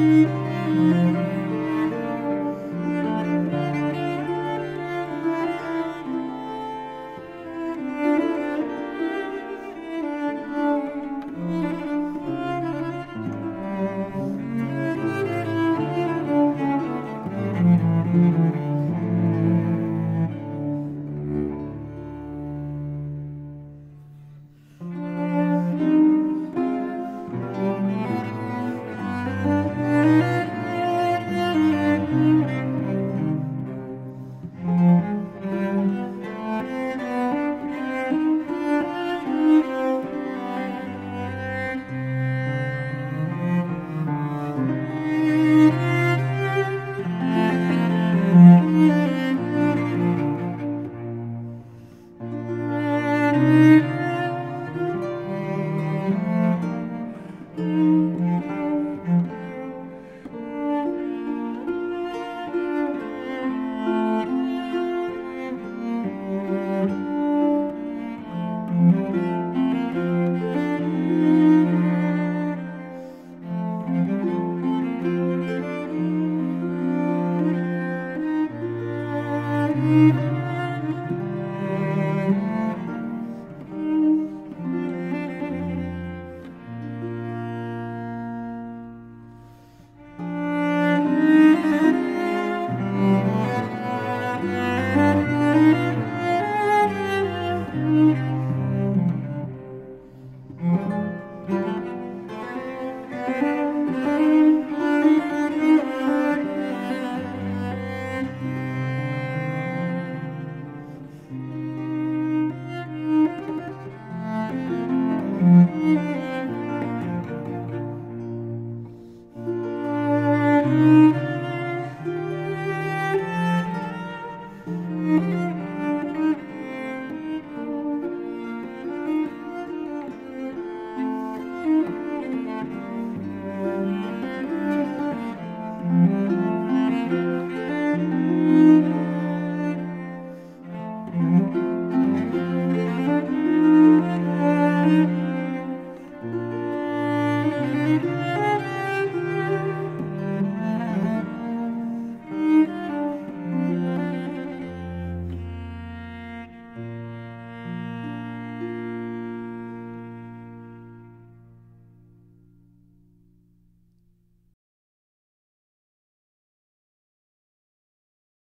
Música